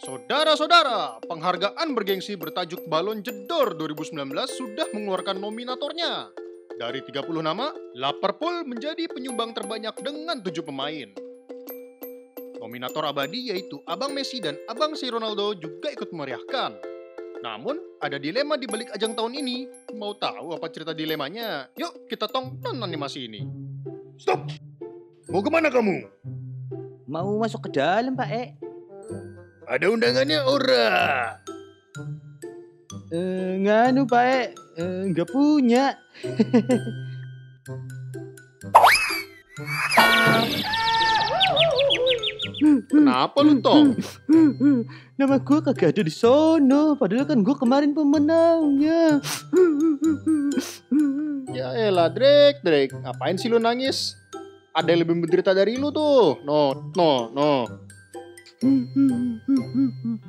Saudara-saudara, penghargaan bergengsi bertajuk Balon Jedor 2019 sudah mengeluarkan nominatornya. Dari 30 nama, Liverpool menjadi penyumbang terbanyak dengan 7 pemain. Nominator abadi yaitu Abang Messi dan Abang si Ronaldo juga ikut memeriahkan. Namun, ada dilema di balik ajang tahun ini. Mau tahu apa cerita dilemanya? Yuk, kita tonton animasi ini. Stop! Mau ke mana kamu? Mau masuk ke dalam, Pak E. Ada undangannya ora? Eh, nganu, Pak E. Eh, nggak punya. Kenapa lu, Tong? Nama gue kagak ada di sono, padahal kan gue kemarin pemenangnya. Ya elah, Drake, Drake. Ngapain sih lu nangis? Ada yang lebih menderita dari lu tuh. No, no, no. Ha ha